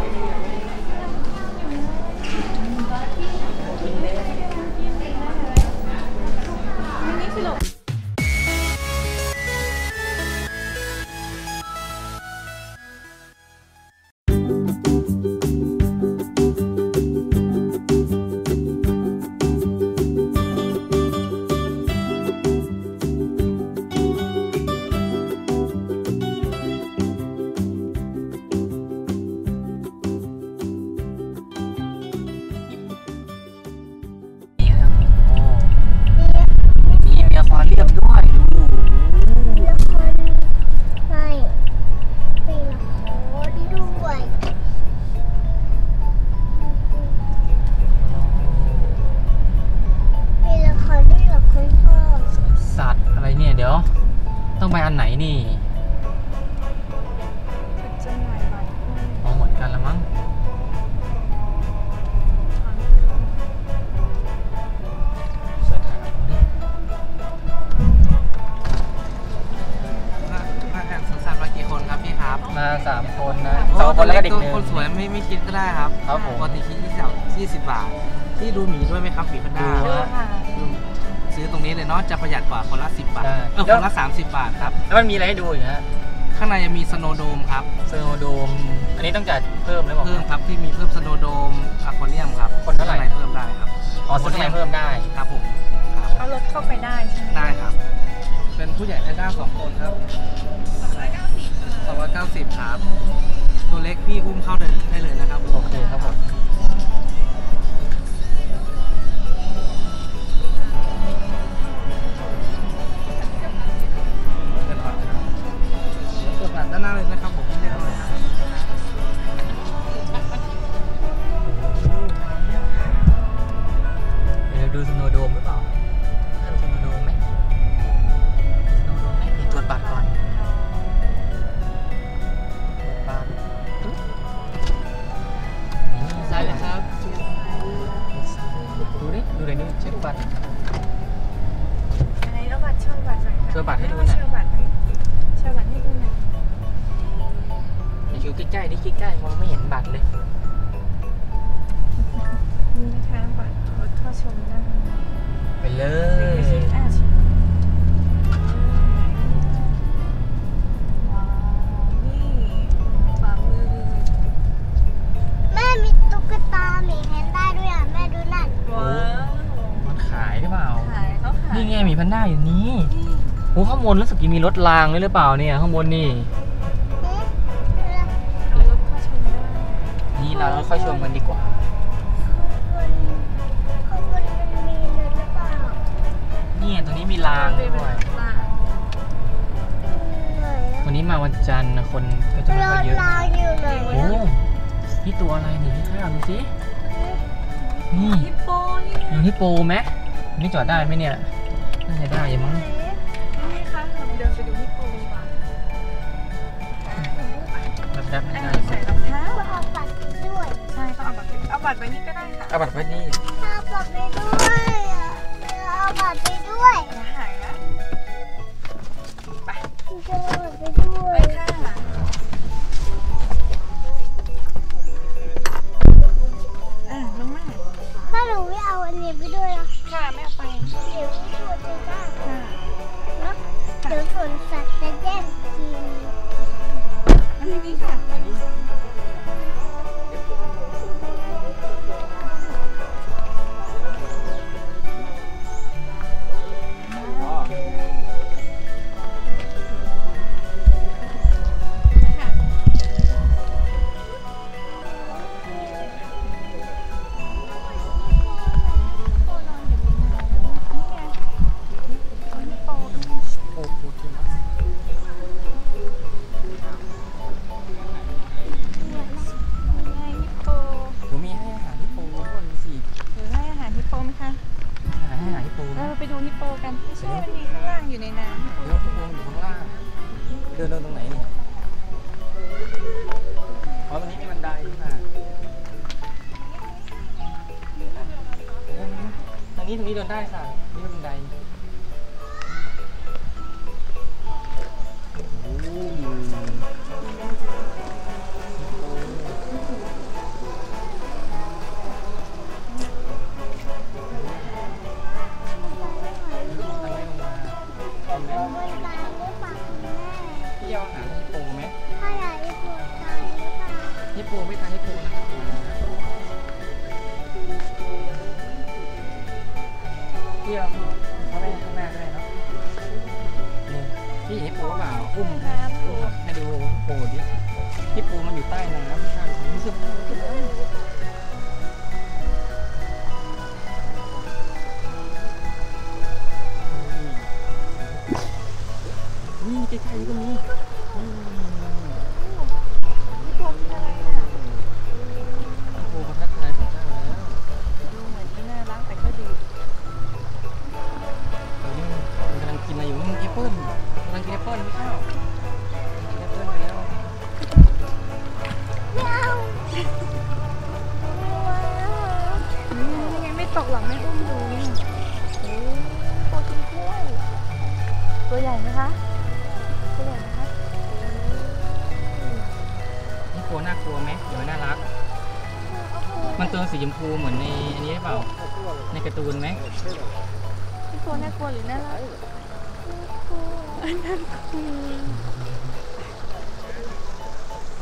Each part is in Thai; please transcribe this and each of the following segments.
นี่ ที่ดูหมีด้วยไหมครับหมีแพนด้าดูฮะดูซื้อตรงนี้เลยเนาะจะประหยัดกว่าคนละสิบบาทได้เออคนละสามสิบบาทครับ แล้วมันมีอะไรให้ดูอีกฮะข้างในยังมีสโนโดมครับ เซอร์โนโดม อันนี้ต้องจ่ายเพิ่มหรือเปล่าเพิ่มครับที่มีเพิ่มสโนโดมอะควาเรียมครับคนเท่าไหร่ ข้งในเพิ่มได้ครับอ๋อซื้อข้างในเพิ่มได้ ครับผมครับ เอารถเข้าไปได้ใช่ไหมได้ครับ เป็นผู้ใหญ่แพนด้าสองคนครับสองร้อยเก้าสิบครับ ตัวเล็กพี่อุ้มเข้าเดินได้เลยนะครับโอเคครับผม รู้สึกจะมีรถรางด้วยหรือเปล่าเนี่ยข้างบนนี่เอารถเข้าชมได้นี่เราค่อยชมกันดีกว่าข้างบนมันมีเลยหรือเปล่านี่ตรงนี้มีรางด้วยลางไหนวันนี้มาวันจันทร์นะคนก็จะไม่รค่อยถเยอะรางอยู่ไหนโอ้นี่ตัวอะไรนี่พี่ข้าวดูสินี่ฮิปโปนี่ไงอย่างที่โปรไหมนี่จอดได้ไหมเนี่ยน่าจะได้อยังมั้งนี่คะ เราเดินไปดูฮิปโปดีกว่าแป๊บๆไม่อ่าได้ใส่รองเท้าเอาบัตรด้วยใช่ก็เอาบัตรไปเอาบัตรไปนี่ก็ได้ค่ะเอาบัตรไว้นี่เอาบัตรไปด้วยเอาบัตรไปด้วยอย่าหายนะจะเอาบัตรไปด้วไปค่ะอ่าน้องแม่ถ้าหนูไม่เอาอันนี้ไปด้วยอะค่ะแม่ เาง ชมพูเหมือนในอันนี้หรือเปล่า ในการ์ตูนไหมพี่โฟน่ากลัวหรือน่ารักอัน่ากลัว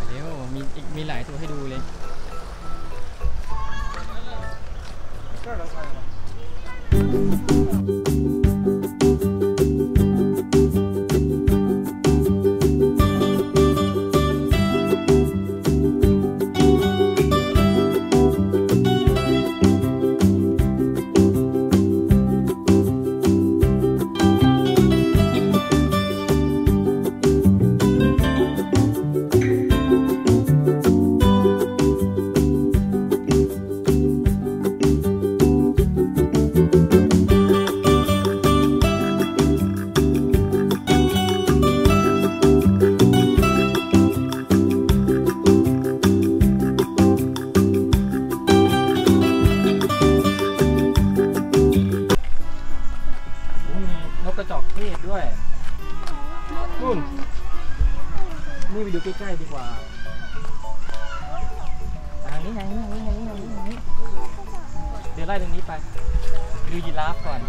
เดี๋ยวมีอีกมีหลายตัวให้ดูเลย นี่ไปดูใกล้ๆดีกว่าทางนี้ไงนี้ทางนี้ไงนี้ทางนี้เดี๋ยวไล่ตรงนี้ไป ดูยีราฟก่อน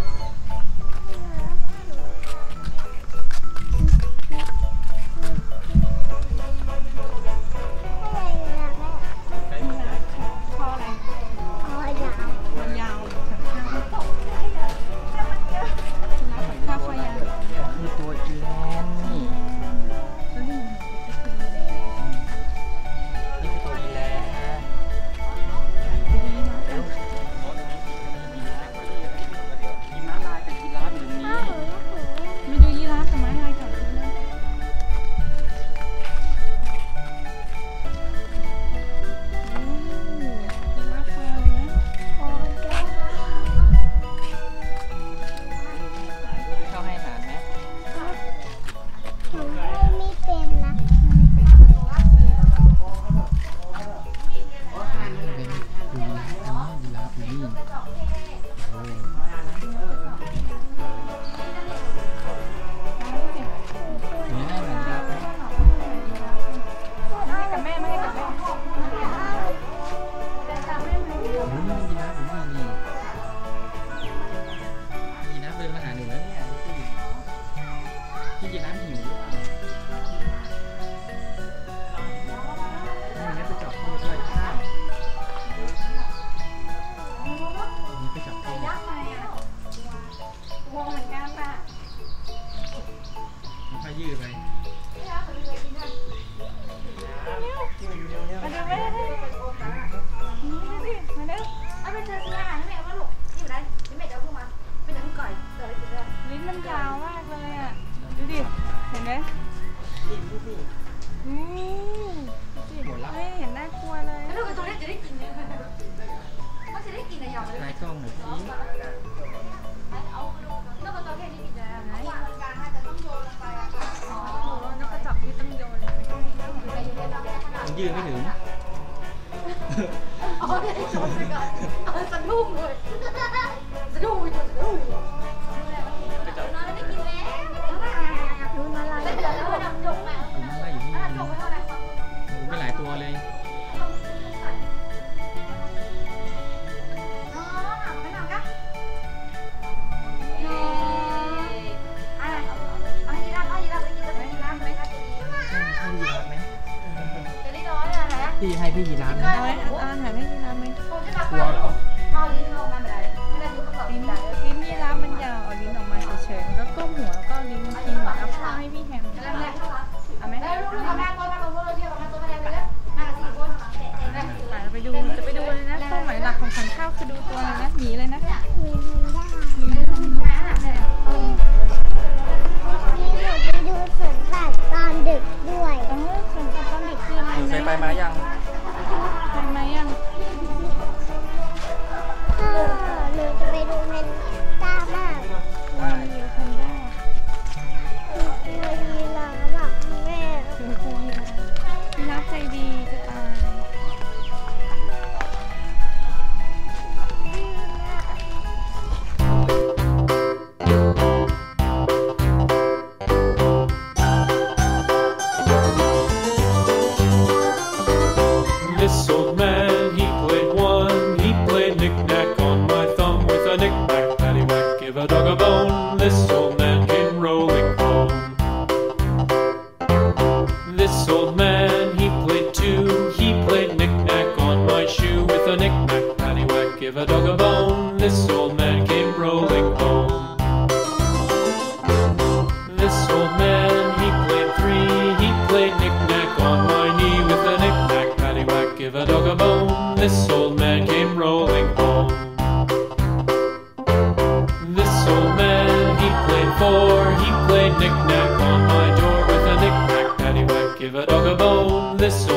played knick-knack on my door with a knick-knack paddywhack. Give a dog a bone, this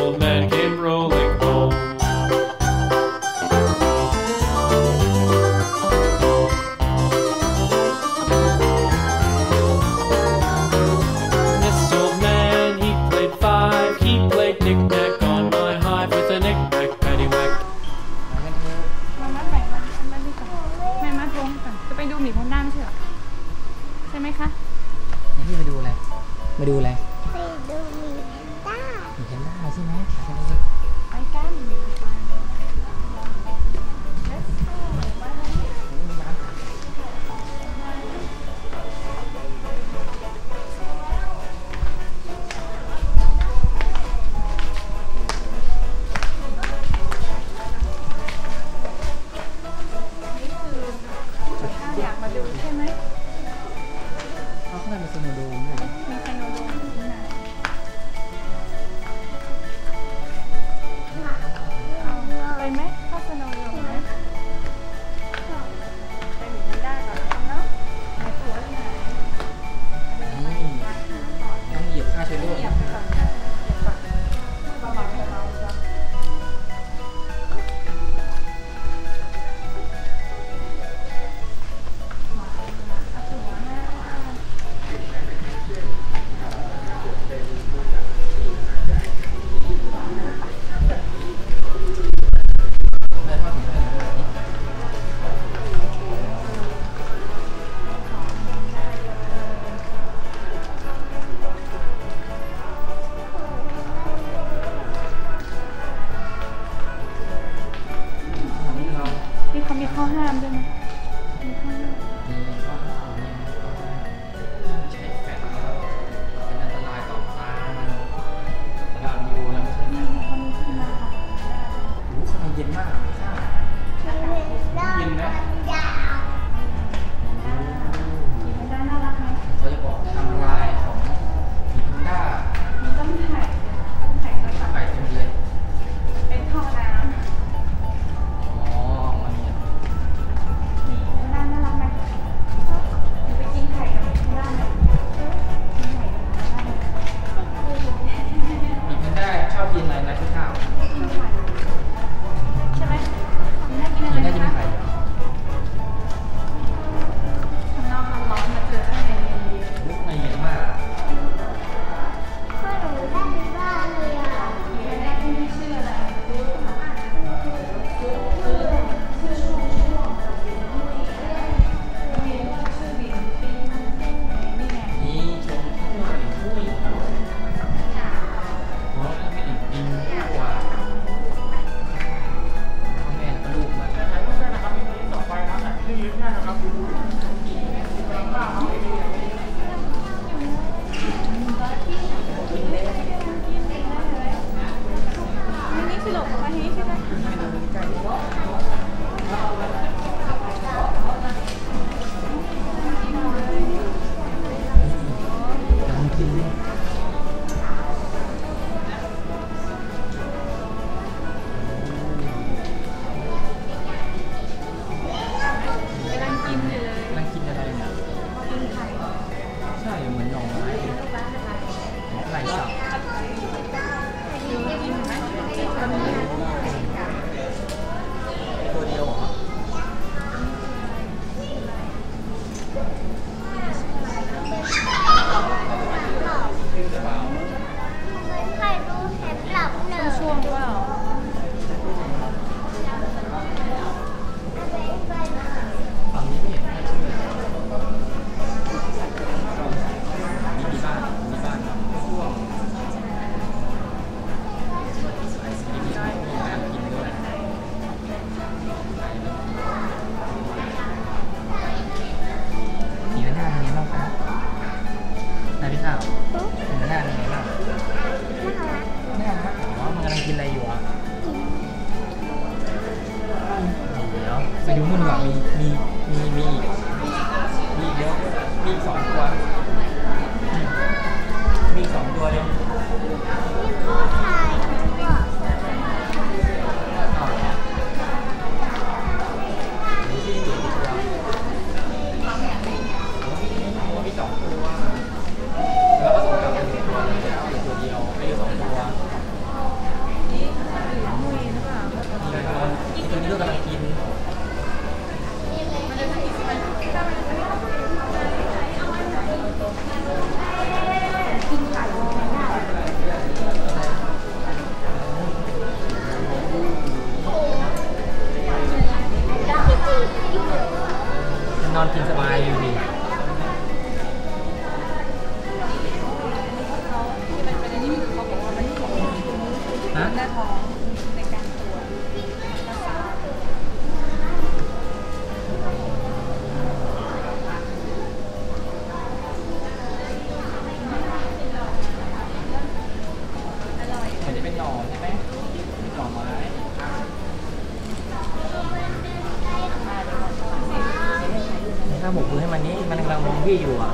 ถ้าบกมือให้มันนี้มันกำลังมองพี่อยู่อะ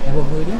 ไหนบกมือดิ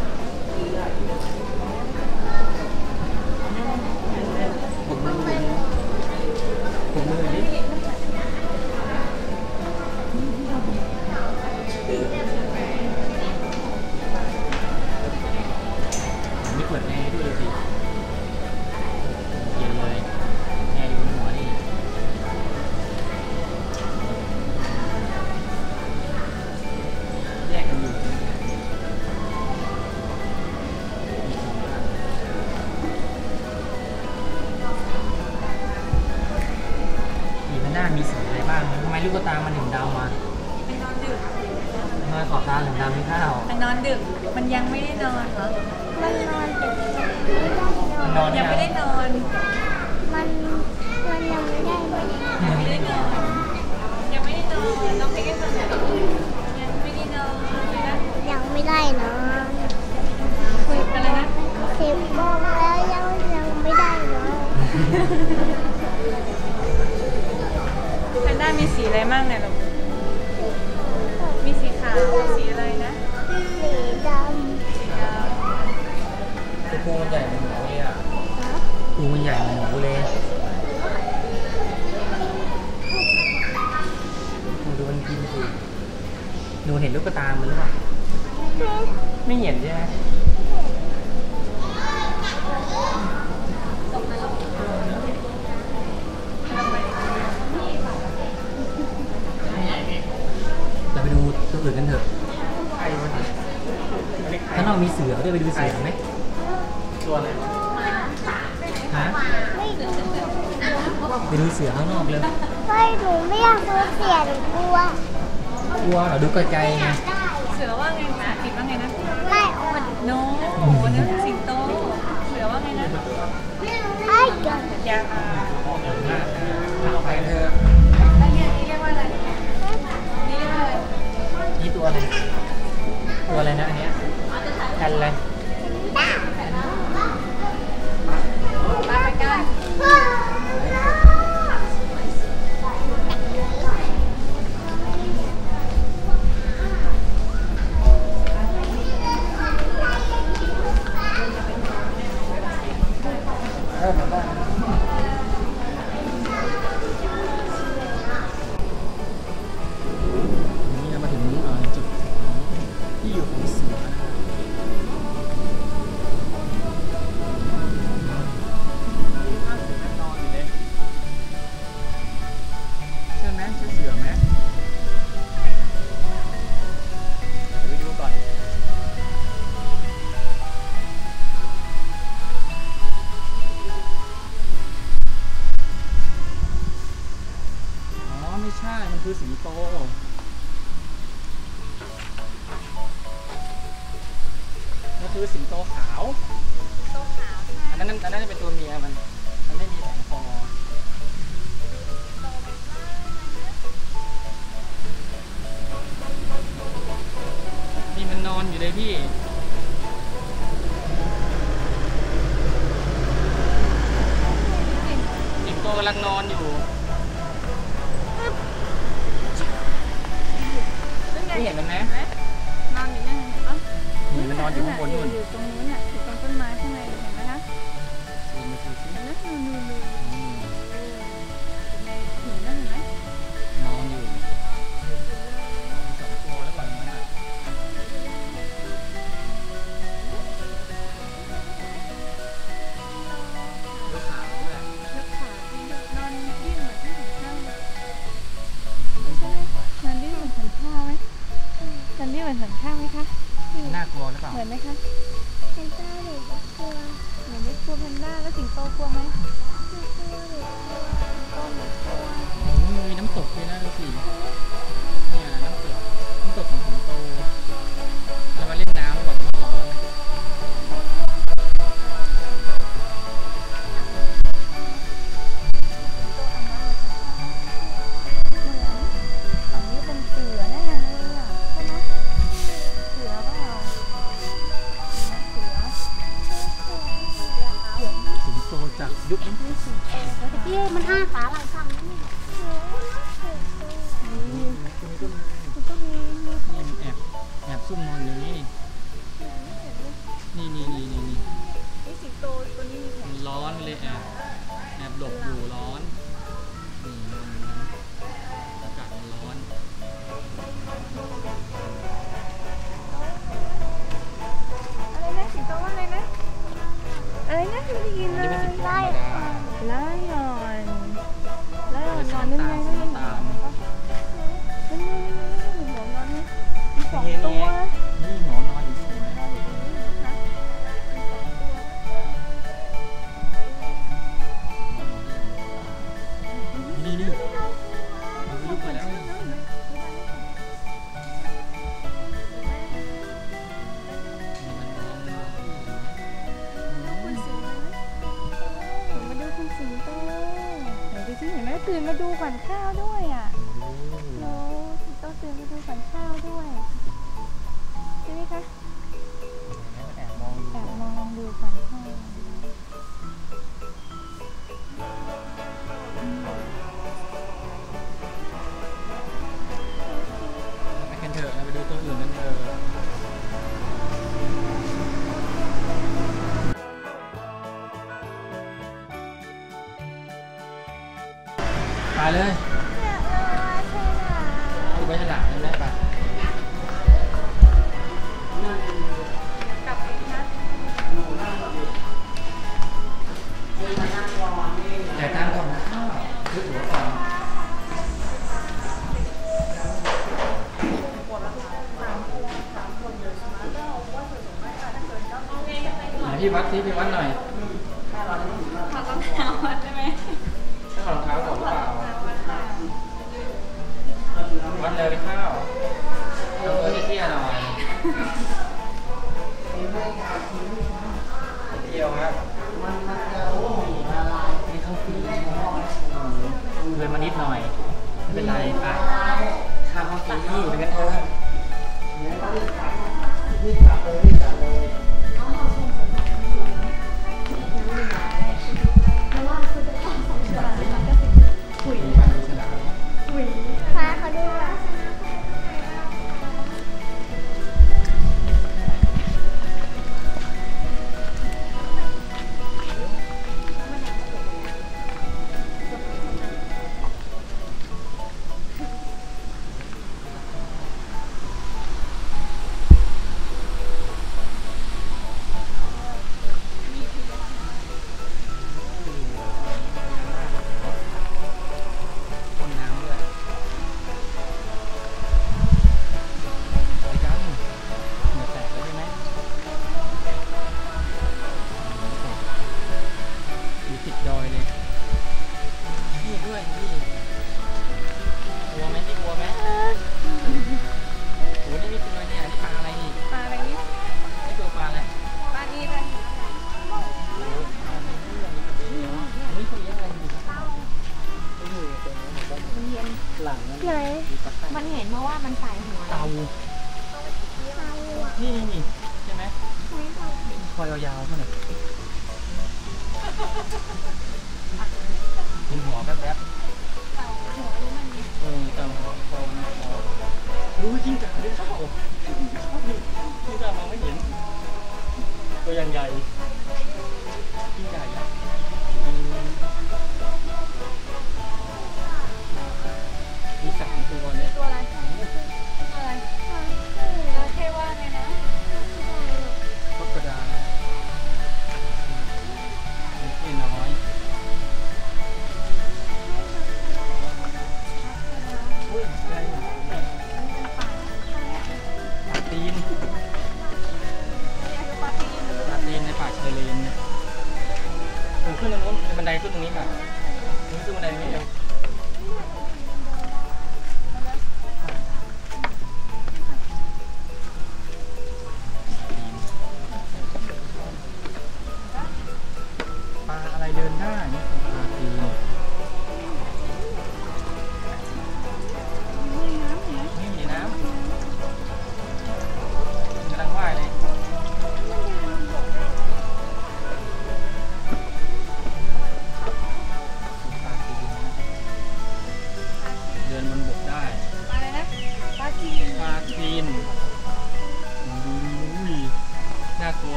หนูเห็นลูกตามันหรือเปล่าไม่เห็นใช่ไหมเราไปดูตัวอื่นกันเถอะใครวนี่ถ้าเรามีเสือเด้วยไปดูเสือไหมตัวอะไรฮะไปดูเสือข้างนอกเลยไม่หนูไม่อยากดูเสือหนูกลัว กลัวเหรอดูไกลๆไเสือว่าไงนะผิดว่าไงนะไม่อ่อนโน้นสิงโตเสือว่าไงนะไอ้กันยาไปเถอะแล้วเนี่นี่เรียกว่าอะไรนี่เรียกว่าอะไรนี่ตัวอะไรตัวอะไรนะอันเนี้ยแอนอะไร Sinh Hmm. ด้วยอะแล้วต้องตื่นไปดูฝันข้าวด้วยใช่ไหมคะแอบมองดูฝันข้าว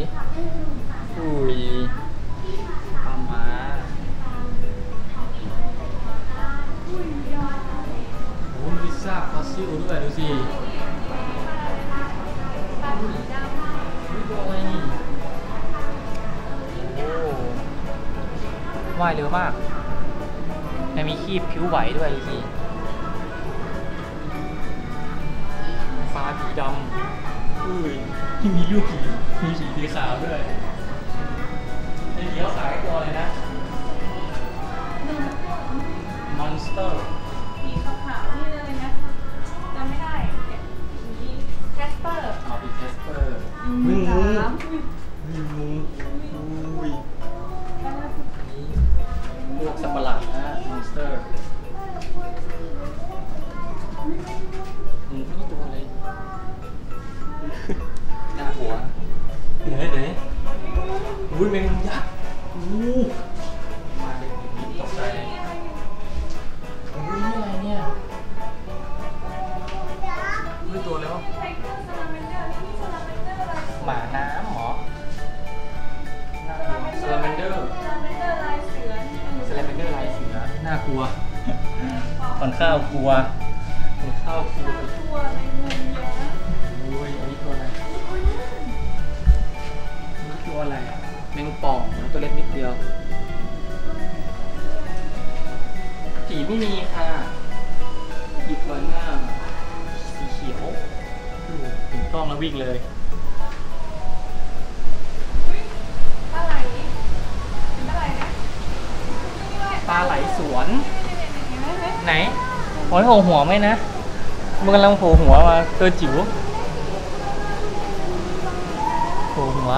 ิอุ้ยปลามาโอ้ยพิซซ่าฟอสซิลด้วยดูสิว่ายเร็วมากยังมีขีบผิวไหวด้วยดูสิปลาดีดำอุ้ยที่มีลูกผี สาวด้วย ตัวอะไรงงเอะอุ้ยอตัวอะไรอตัวอะไรอะแมงป่องนะตัวเล็กนิดเดียวสีไม่มีค่ะหยิบก่อหน้าสีเขียวถึงกล้องแล้ววิ่งเลยปลาไหลปลาไหนะปาไหลสวน ไหนโอ้ยโหหัวไหมนะ มึงกำลังโผล่หัวมาตัวจิ๋วโผล่หัว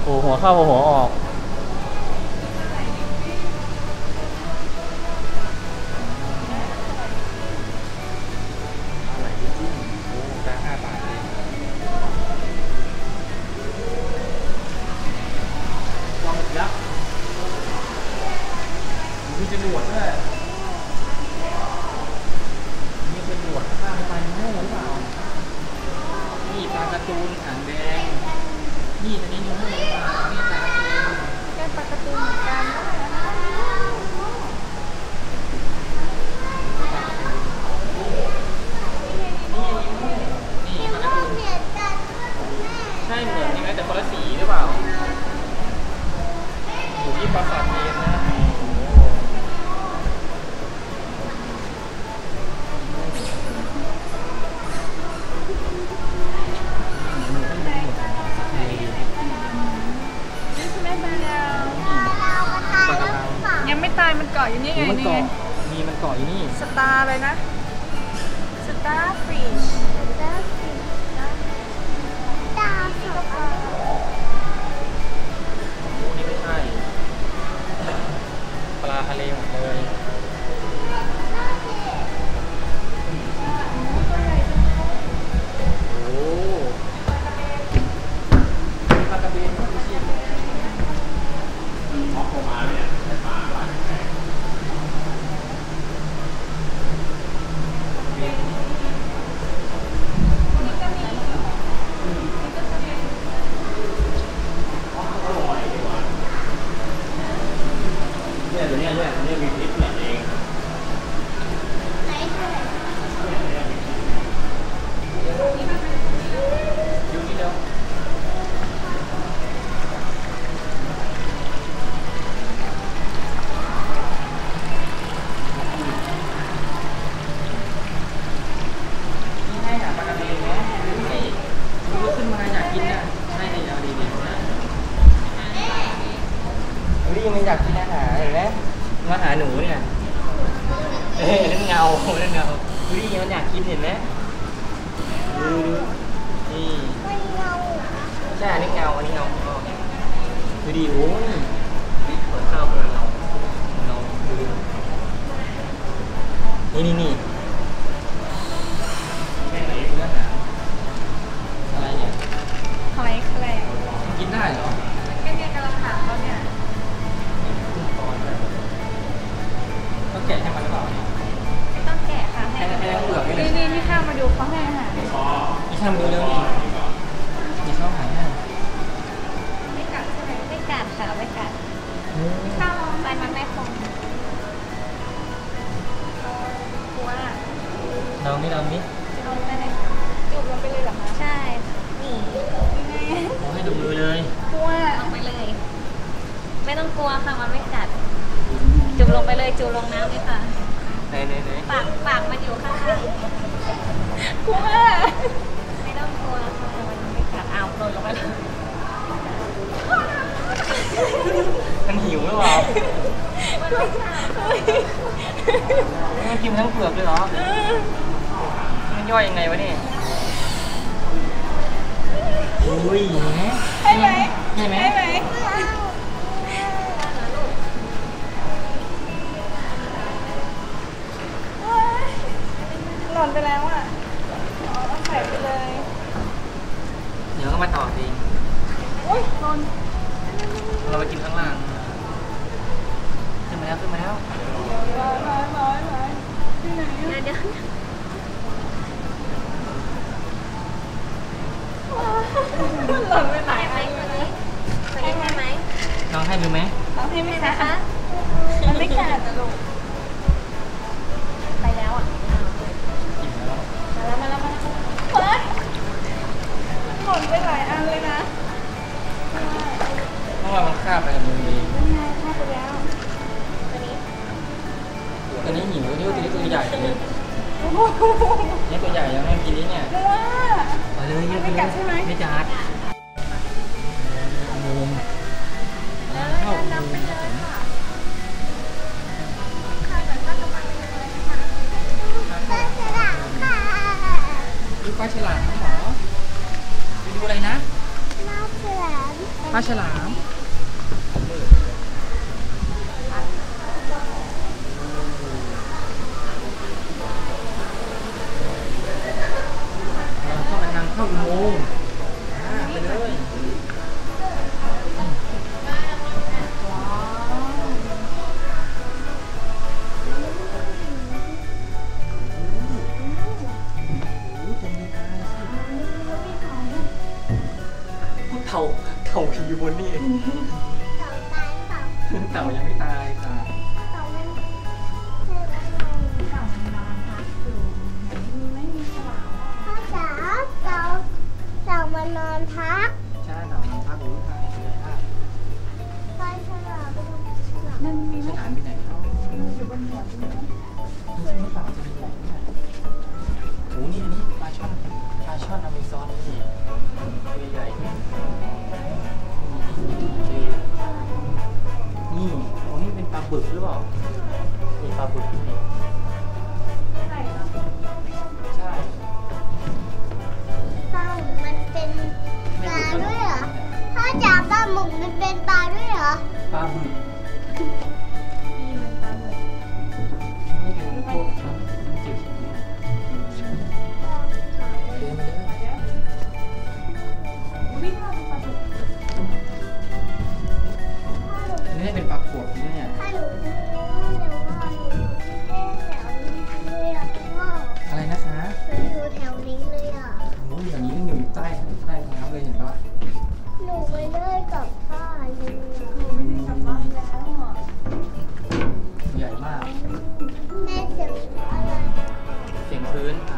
โผล่หัวเข้าโผล่หัวออก่อยนี่ สตาร์เลยนะ ดูดิมันอยากกินเห็นไหมดูดูนี่ใช่อันนี้เงาอันนี้เงาข้างนอกดูดิโอ้ยเปิดข้าวเปิดเงาเงาดูนี่นี่นี่ ดูเขาให้อาหารนี่ทำดูเร็วนี่นี่ชอบหายให้ไม่กัดใช่ไหมไม่กัดค่ะไม่กัดอืมข้าวลองไปมันไม่คมกลัวลองนี่ลองนี่จะลงได้ไหมจูบลงไปเลยเหรอคะใช่นี่ยังไงขอให้ดูมือเลยกลัวลงไปเลย ไม่ต้องกลัวค่ะมันไม่กัดจุ่มลงไปเลยจุ่มลงน้ำเลยค่ะไหนไหนไหนปากปากมันอยู่ข้าง กลัวๆไม่ต้องกลัวค่ะมันไม่กัดอ้าวหล่นลงไปเลยมันหิวหรือเปล่ามันไม่กัดมันกินทั้งเปลือกเลยเหรอมันย่อยยังไงวะเนี่ยอุ้ยเห็นไหมให้ไหมใช่ไหมให้ไหมว้ายหล่นไปแล้วอะอ๋อต้องใส่ไปเลย เดี๋ยว ก็มาต่อสิอุ้ยหล่นเราไปกินข้างล่าง ขึ้นมาแล้วขึ้นมาแล้วร้อยร้อยร้อยร้อยที่ไหนเดี๋ยวเดี๋ยวหล่นไปไหนใช่ไหมอะตัวนี้ตัวนี้ใช่ไหมน้องให้ดูไหมเราให้ไหมใช่ไหมคะคะมันไม่กัดอะลูก ราะว่ามันคาบไปกับมือดีเป็นไงเข้าไปแล้วตัวนี้ตัวนี้หิวตัวนี้ตัวนี้ตัวใหญ่เลยโอ้โหนี่ตัวใหญ่ยังไม่กินนี่เนี่ยกลัวไปเลยเยอะไปไม่เลกัยดใช่ไหมไม่จัดมุมเข้ามุมครับผมปลาฉลามค่ะดูปลาฉลามเหรอไปดูอะไรนะปลาฉลามปลาฉลาม อ่าไปเลยเท่าเท่าผีบนนี่ พื้น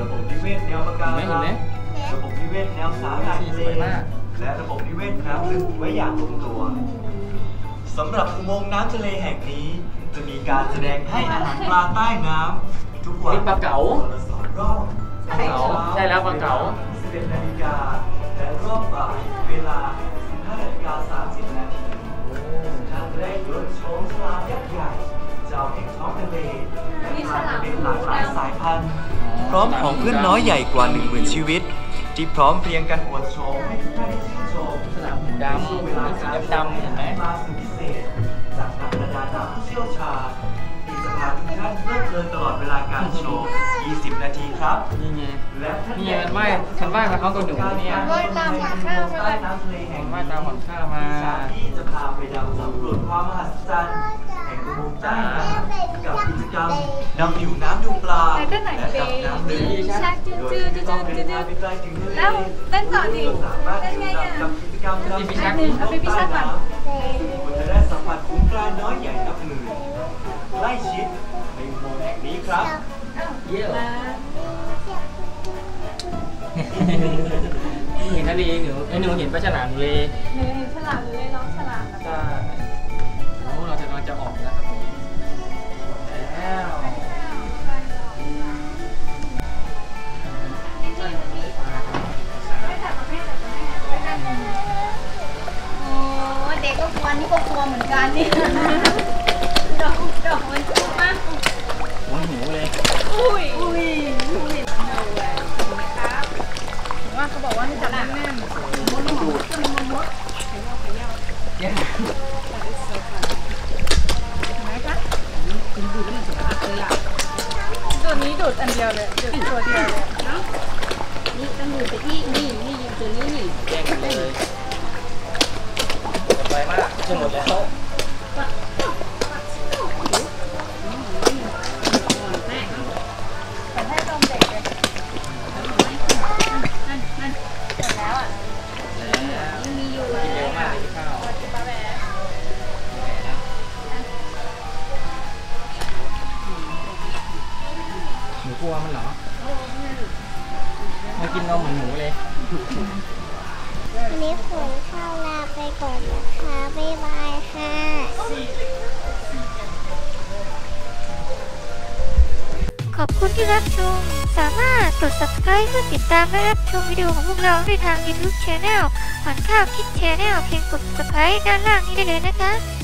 ระบบนิเวศแนวปะการัเห็นไหมงระบบนิเวศแนวสาหร่ายทะเลสวยมากและระบบนิเวศน้ำลึกไว้อย่างลงตัวสำหรับอุโมงค์น้ำทะเลแห่งนี้ จะมีการแสดงให้อาหารปลาใต้น้ำทุกวันนี่ปลาเก๋าวันละสองรอบปลาเก๋าใช่แล้วปลาเก๋า11นาฬิกาและรอบบ่ายเวลา15นาฬิกา30นาทีท่านจะได้ยนต์โฉมฉลามยักษ์ใหญ่เจ้าแห่งท้องทะเลและปลาทะเลหลากหลายสายพันธุ์ พร้อมของเพื่อนน้อยใหญ่กว่า 1 0,000 ชีวิต ที่พร้อมเพรียงกันอวดโฉมให้ทุกท่านได้ชื่นชมฉลามหูดำเวลาสีดำๆเห็นไหมปลาสุดพิเศษจากนักประดาน้ำผู้เชี่ยวชาญที่จะพาทุกท่านเพลิดเพลินตลอดเวลาการโชว์ 20 นาทีครับ นี่ไงและท่านนี่ไงมันว่ายฉันว่ายมาเขากับหนูเนี่ยว่ายตามหลังข้าวใช่ไหมใต้น้ำทะเลแห่งว่ายตามหอนข้าวมาสามที่จะพาไปดำสำรวจความมหัศจรรย์ แห่งอุโมงค์ใต้น้ำกับกิจกรรมดำผิวน้ำดูปลาไหนเต้นหน่อยและเบดำน้ำลึกชักจืดจืดจืดจืดจืดแล้วเต้นต่อดิเต้นไงอะกับกิจกรรมดำผิวน้ำดิเอาไปพิชักก่อนคุณจะได้สัมผัสคุ้มปลาน้อยใหญ่นับหมื่นใกล้ชิดในโมงแห่งนี้ครับเยี่ยมเห็นทะเลหนูไอ้หนูเห็นปลาฉลามเลยหนูเห็นฉลามหนูเลยร้องฉลามใช่ แวิดีโอของพวกเราได้ทาง YouTube Channel ขวัญข้าวคิด Channel เพียงกด subscribe ด้านล่างนี้ได้เลยนะคะ